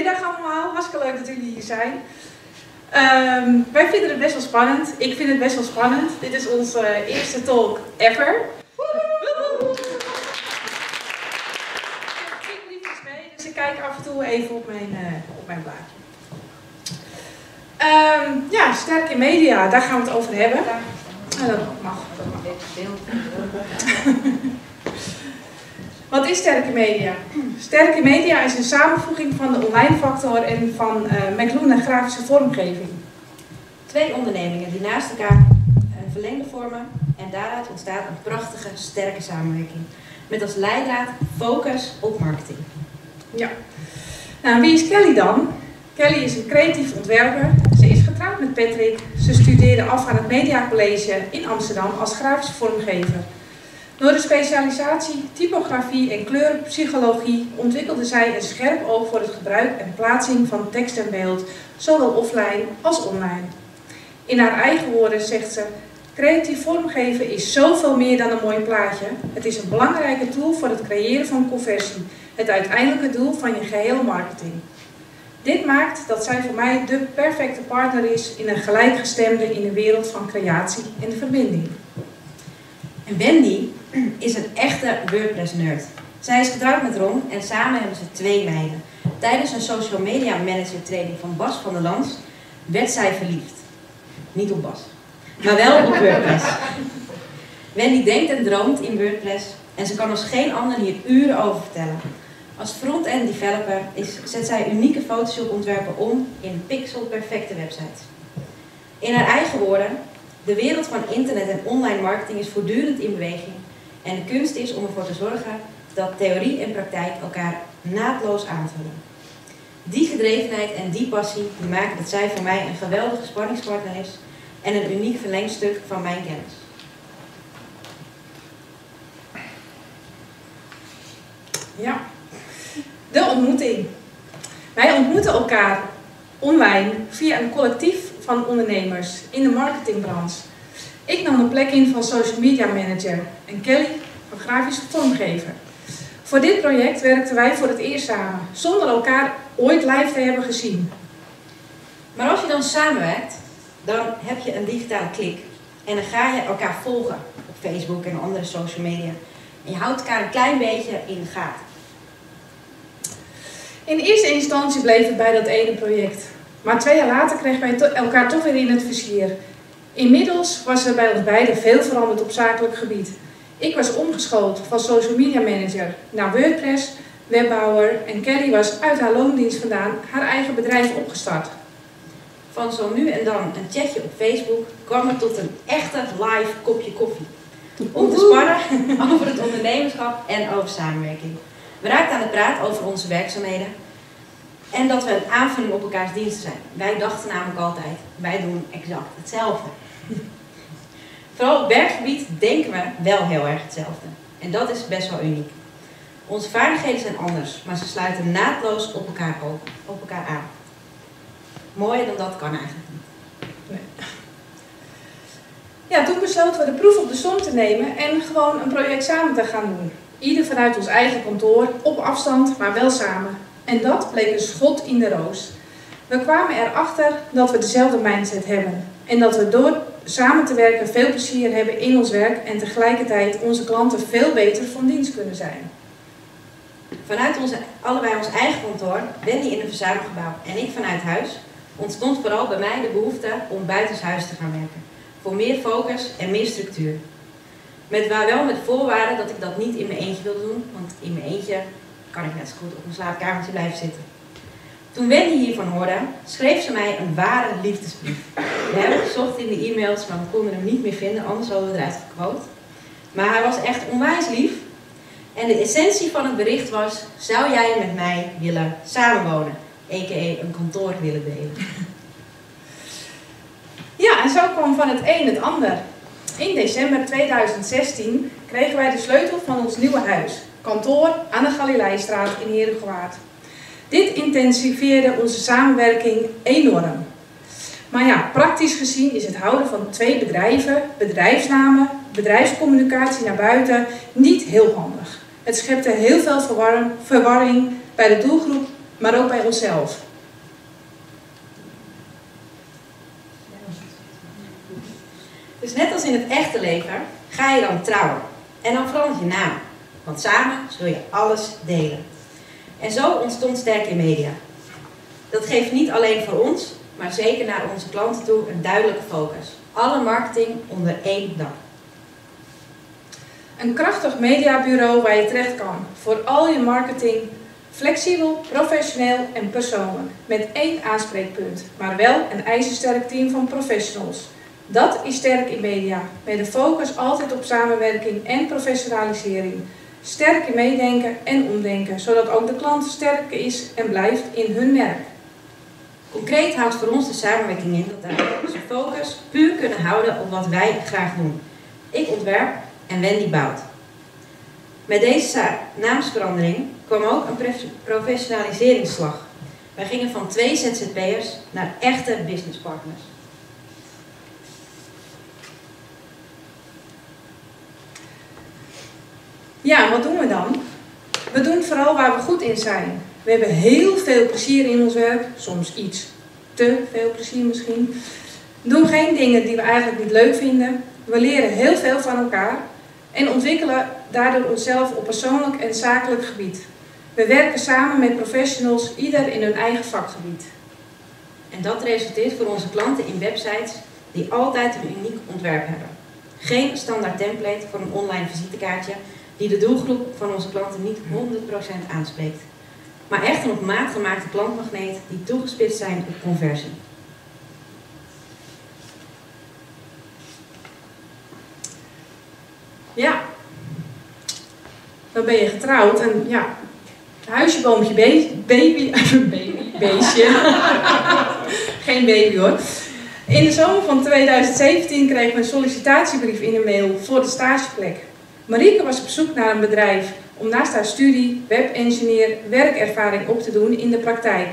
Goedemiddag allemaal, hartstikke leuk dat jullie hier zijn. Ehm, wij vinden het best wel spannend. Ik vind het best wel spannend. Dit is onze eerste talk ever. Ik briefjes mee, dus ik kijk af en toe even op mijn, uh, op mijn blaadje. Um, ja, sterke media, daar gaan we het over hebben. Uh, dat mag. Dat mag. Wat is sterke media? Sterke media is een samenvoeging van de online factor en van uh, McLuhan en grafische vormgeving. Twee ondernemingen die naast elkaar een verlengde vormen en daaruit ontstaat een prachtige, sterke samenwerking. Met als leidraad focus op marketing. Ja. Nou, wie is Kelly dan? Kelly is een creatief ontwerper. Ze is getrouwd met Patrick. Ze studeerde af aan het Media College in Amsterdam als grafische vormgever. Door de specialisatie typografie en kleurpsychologie ontwikkelde zij een scherp oog voor het gebruik en plaatsing van tekst en beeld, zowel offline als online. In haar eigen woorden zegt ze: Creatief vormgeven is zoveel meer dan een mooi plaatje. Het is een belangrijke tool voor het creëren van conversie, het uiteindelijke doel van je gehele marketing. Dit maakt dat zij voor mij de perfecte partner is in een gelijkgestemde in de wereld van creatie en verbinding. En Wendy is een echte WordPress-nerd. Zij is getrouwd met Ron en samen hebben ze twee meiden. Tijdens een social media manager training van Bas van der Lans werd zij verliefd. Niet op Bas, maar wel op WordPress. Wendy denkt en droomt in WordPress en ze kan als geen ander hier uren over vertellen. Als front-end developer is, zet zij unieke Photoshop ontwerpen om in pixel-perfecte websites. In haar eigen woorden, de wereld van internet en online marketing is voortdurend in beweging. En de kunst is om ervoor te zorgen dat theorie en praktijk elkaar naadloos aanvullen. Die gedrevenheid en die passie die maken dat zij voor mij een geweldige spanningspartner is en een uniek verlengstuk van mijn kennis. Ja, de ontmoeting. Wij ontmoeten elkaar online via een collectief van ondernemers in de marketingbranche. Ik nam de plek in van social media manager en Kelly van grafische vormgever. Voor dit project werkten wij voor het eerst samen, zonder elkaar ooit live te hebben gezien. Maar als je dan samenwerkt, dan heb je een digitale klik. En dan ga je elkaar volgen op Facebook en andere social media. En je houdt elkaar een klein beetje in de gaten. In eerste instantie bleef het bij dat ene project. Maar twee jaar later kregen wij elkaar toch weer in het vizier. Inmiddels was er bij ons beiden veel veranderd op zakelijk gebied. Ik was omgeschoten van social media manager naar WordPress, webbouwer en Kelly was uit haar loondienst vandaan haar eigen bedrijf opgestart. Van zo nu en dan een chatje op Facebook kwam het tot een echte live kopje koffie. Om te sparren over het ondernemerschap en over samenwerking. We raakten aan het praat over onze werkzaamheden en dat we een aanvulling op elkaars diensten zijn. Wij dachten namelijk altijd, wij doen exact hetzelfde. Vooral op werkgebied denken we wel heel erg hetzelfde. En dat is best wel uniek. Onze vaardigheden zijn anders, maar ze sluiten naadloos op elkaar, op elkaar aan. Mooier dan dat kan eigenlijk niet. Ja, toen besloten we de proef op de som te nemen en gewoon een project samen te gaan doen. Ieder vanuit ons eigen kantoor, op afstand, maar wel samen. En dat bleek een schot in de roos. We kwamen erachter dat we dezelfde mindset hebben. En dat we door samen te werken veel plezier hebben in ons werk en tegelijkertijd onze klanten veel beter van dienst kunnen zijn. Vanuit onze, allebei ons eigen kantoor, Wendy in een verzamelgebouw en ik vanuit huis, ontstond vooral bij mij de behoefte om buitenshuis te gaan werken. Voor meer focus en meer structuur. Met wel met voorwaarde dat ik dat niet in mijn eentje wilde doen, want in mijn eentje kan ik net zo goed op mijn slaapkamertje blijven zitten. Toen Wendy hiervan hoorde, schreef ze mij een ware liefdesbrief. We hebben gezocht in de e-mails, maar we konden hem niet meer vinden, anders hadden we eruit gequote. Maar hij was echt onwijs lief. En de essentie van het bericht was, zou jij met mij willen samenwonen? A.k.a. een kantoor willen delen. Ja, en zo kwam van het een het ander. In december 2016 kregen wij de sleutel van ons nieuwe huis. Kantoor aan de Galileistraat in Herengewaard. Dit intensiveerde onze samenwerking enorm. Maar ja, praktisch gezien is het houden van twee bedrijven, bedrijfsnamen, bedrijfscommunicatie naar buiten niet heel handig. Het schepte heel veel verwarring bij de doelgroep maar ook bij onszelf. Dus net als in het echte leven ga je dan trouwen. En dan verandert je naam. Want samen zul je alles delen. En zo ontstond Sterke Media. Dat geeft niet alleen voor ons, maar zeker naar onze klanten toe een duidelijke focus. Alle marketing onder één dak. Een krachtig mediabureau waar je terecht kan voor al je marketing. Flexibel, professioneel en persoonlijk. Met één aanspreekpunt, maar wel een ijzersterk team van professionals. Dat is sterk in media, met de focus altijd op samenwerking en professionalisering. Sterk meedenken en omdenken, zodat ook de klant sterk is en blijft in hun merk. Concreet houdt voor ons de samenwerking in dat wij onze focus puur kunnen houden op wat wij graag doen. Ik ontwerp en Wendy bouwt. Met deze naamsverandering kwam ook een professionaliseringsslag. Wij gingen van twee ZZP'ers naar echte businesspartners. Ja, wat doen we dan? We doen vooral waar we goed in zijn. We hebben heel veel plezier in ons werk, soms iets te veel plezier misschien. We doen geen dingen die we eigenlijk niet leuk vinden. We leren heel veel van elkaar en ontwikkelen daardoor onszelf op persoonlijk en zakelijk gebied. We werken samen met professionals, ieder in hun eigen vakgebied. En dat resulteert voor onze klanten in websites die altijd een uniek ontwerp hebben. Geen standaard template voor een online visitekaartje die de doelgroep van onze klanten niet 100% aanspreekt. Maar echt een op maat gemaakte klantmagneet die toegespitst zijn op conversie. Ja, dan ben je getrouwd en ja, huisje, boompje, baby, baby, beestje. Geen baby hoor. In de zomer van 2017 kreeg ik een sollicitatiebrief in de mail voor de stageplek. Marieke was op zoek naar een bedrijf om naast haar studie webengineer werkervaring op te doen in de praktijk.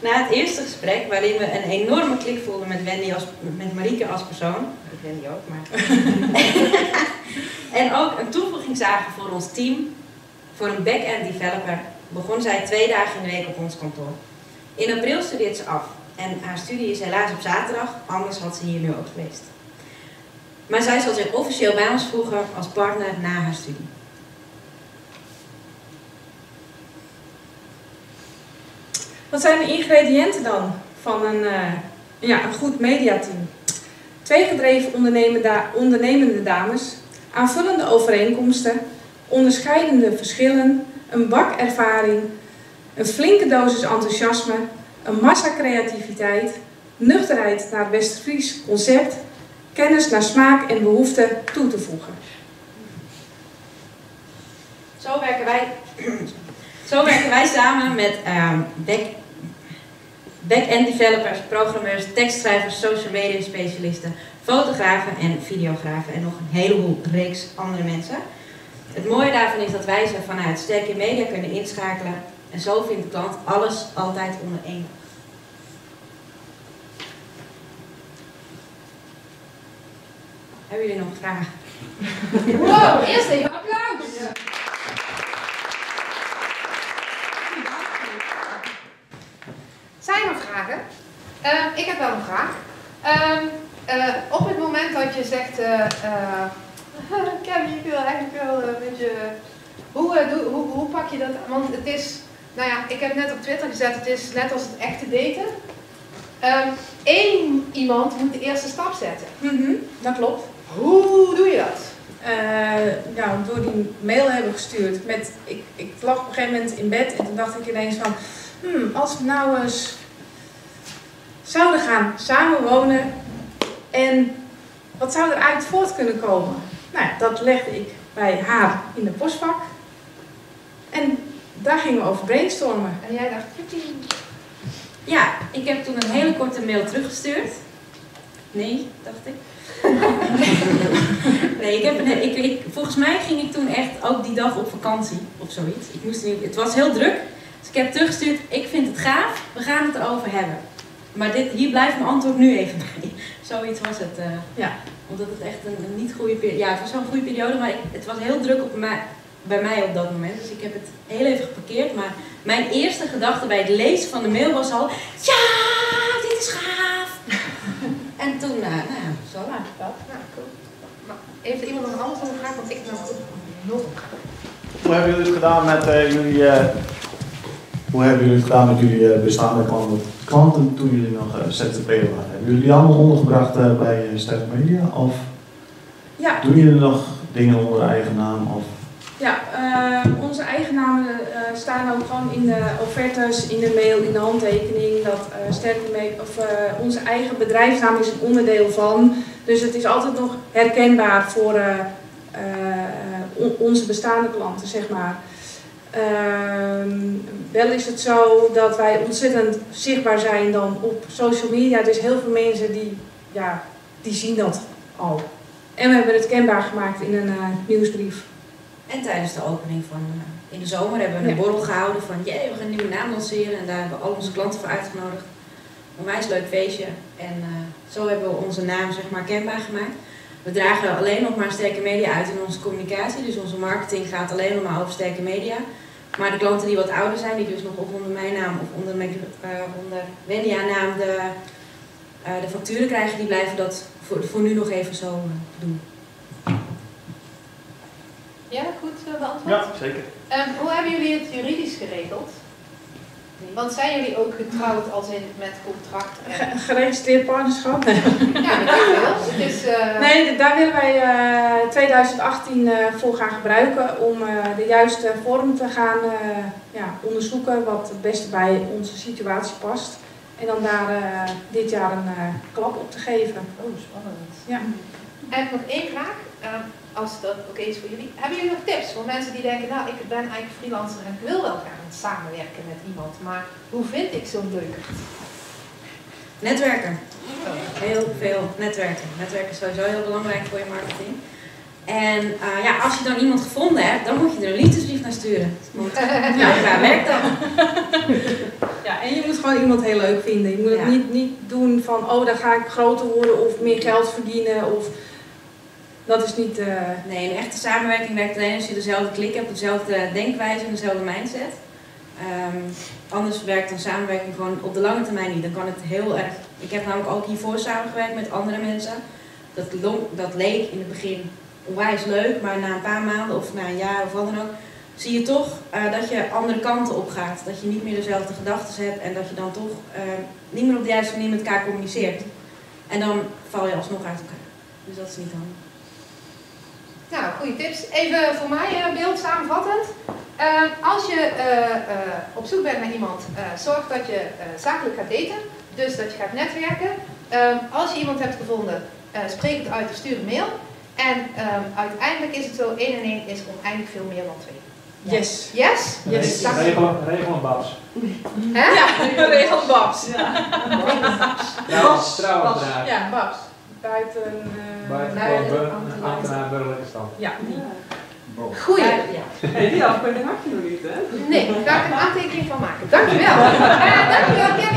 Na het eerste gesprek, waarin we een enorme klik voelden met, Wendy als, met Marieke als persoon, ik Wendy ook, maar. en ook een toevoeging zagen voor ons team, voor een back-end developer, begon zij twee dagen in de week op ons kantoor. In april studeert ze af en haar studie is helaas op zaterdag, anders had ze hier nu ook geweest. Maar zij zal zich officieel bij ons als partner na haar studie. Wat zijn de ingrediënten dan van een, uh, ja, een goed mediateam? Twee gedreven ondernemende dames, aanvullende overeenkomsten, onderscheidende verschillen, een bak ervaring, een flinke dosis enthousiasme, een massa creativiteit, nuchterheid naar het West-Fries concept kennis naar smaak en behoefte toe te voegen. Zo werken wij, zo werken wij samen met uh, back-end developers, programmeurs, tekstschrijvers, social media specialisten, fotografen en videografen en nog een heleboel reeks andere mensen. Het mooie daarvan is dat wij ze vanuit sterke media kunnen inschakelen en zo vindt de klant alles altijd onder één Hebben jullie nog vragen? Wow, eerst even applaus. Zijn er vragen? Uh, ik heb wel een vraag. Uh, uh, op het moment dat je zegt, uh, Kevin, ik wil eigenlijk wel een beetje... Hoe, hoe, hoe pak je dat aan? Want het is, nou ja, ik heb net op Twitter gezet, het is net als het echte daten. Eén iemand moet de eerste stap zetten. Mm -hmm, dat klopt. Hoe doe je dat? Uh, nou, door die mail hebben gestuurd. Met, ik, ik lag op een gegeven moment in bed en toen dacht ik ineens van... Hmm, als we nou eens zouden gaan samenwonen en wat zou er uit voort kunnen komen? Nou ja, dat legde ik bij haar in de postvak. En daar gingen we over brainstormen. En jij dacht, ja, ik heb toen een hele korte mail teruggestuurd. Nee, dacht ik. nee, ik heb ik, ik, volgens mij ging ik toen echt ook die dag op vakantie of zoiets. Ik moest het was heel druk. Dus ik heb teruggestuurd, ik vind het gaaf, we gaan het erover hebben. Maar dit, hier blijft mijn antwoord nu even bij. Zoiets was het. Uh, ja. Omdat het echt een, een niet goede periode... Ja, het was wel een goede periode, maar ik, het was heel druk op, mij, bij mij op dat moment. Dus ik heb het heel even geparkeerd. Maar mijn eerste gedachte bij het lezen van de mail was al... Ja, dit is gaaf! en toen, uh, laat. Dat, nou, cool. Maar heeft er iemand nog anders over gevraagd? Want ik heb nog nog Hoe hebben jullie het gedaan met uh, jullie... Uh, hoe hebben jullie het gedaan met jullie bestaande klanten, klanten toen jullie nog ZZP'er waren? Hebben jullie die allemaal ondergebracht bij Sterk Media? Of ja. doen jullie nog dingen onder eigen naam? Of ja, onze eigen namen staan ook gewoon in de offertes, in de mail, in de handtekening. Dat uh, mee, of, onze eigen bedrijfsnaam is een onderdeel van. Dus het is altijd nog herkenbaar voor on onze bestaande klanten, zeg maar. Ehm, wel is het zo dat wij ontzettend zichtbaar zijn dan op social media. Dus heel veel mensen die, ja, die zien dat al. En we hebben het kenbaar gemaakt in een nieuwsbrief. En tijdens de opening van, in de zomer hebben we een borrel gehouden van, jee, we gaan een nieuwe naam lanceren. En daar hebben we al onze klanten voor uitgenodigd. Een wijs leuk feestje. En uh, zo hebben we onze naam zeg maar kenbaar gemaakt. We dragen alleen nog maar sterke media uit in onze communicatie. Dus onze marketing gaat alleen nog maar over sterke media. Maar de klanten die wat ouder zijn, die dus nog op onder mijn naam of onder, mijn, uh, onder Wendia naam de, de facturen krijgen, die blijven dat voor, voor nu nog even zo doen. Ja, goed beantwoord? Ja, zeker. Um, hoe hebben jullie het juridisch geregeld? Want zijn jullie ook getrouwd als in met contract? En... Geregistreerd partnerschap? ja, dat wel. Dus, uh... Nee, daar willen wij uh, eh, 2018 voor gaan gebruiken om de juiste vorm te gaan ja, onderzoeken wat het beste bij onze situatie past. En dan daar dit jaar een klap op te geven. Oh, spannend. Ja. En nog één vraag. Ehm, als dat oké is voor jullie. Hebben jullie nog tips voor mensen die denken, nou ik ben eigenlijk freelancer en ik wil wel gaan samenwerken met iemand, maar hoe vind ik zo'n leuke? Netwerken. Heel veel netwerken. Netwerken is sowieso heel belangrijk voor je marketing. En uh, ja, als je dan iemand gevonden hebt, dan moet je er een liefdesbrief naar sturen. Want ja, waar werkt dat? Ja, en je moet gewoon iemand heel leuk vinden. Je moet het niet, niet doen van, oh, dan ga ik groter worden of meer geld verdienen. Of dat is niet... Uh... Nee, een echte samenwerking werkt alleen als je dezelfde klik hebt, dezelfde denkwijze en dezelfde mindset. Um, anders werkt een samenwerking gewoon op de lange termijn niet. Dan kan het heel erg... Ik heb namelijk ook hiervoor samengewerkt met andere mensen. Dat, dat leek in het begin onwijs leuk, maar na een paar maanden of na een jaar of wat dan ook, zie je toch uh, dat je andere kanten op gaat. Dat je niet meer dezelfde gedachten hebt en dat je dan toch uh, niet meer op de juiste manier met elkaar communiceert. En dan val je alsnog uit elkaar. Dus dat is niet handig. Nou, goede tips. Even voor mij uh, beeld samenvattend. Uh, als je uh, op zoek bent naar iemand, zorg dat je zakelijk gaat daten. Dus dat je gaat netwerken. Ehm, als je iemand hebt gevonden, spreek het uit of stuur een mail. En uiteindelijk is het zo, 1 en 1 is oneindig veel meer dan 2. Yes. Yes? yes. Regelen, regelen babs. Hè? Ja, regelen babs. Ja, babs. Trouwens, ja, babs buiten, uh, buiten ambtenaar burgerlijke stand. Ja, die. Goeie. Ja. Hey, die afbeelding had je nog niet, hè? Nee, daar ga ik een aantekening van maken. Dankjewel. uh, dankjewel, Kenny.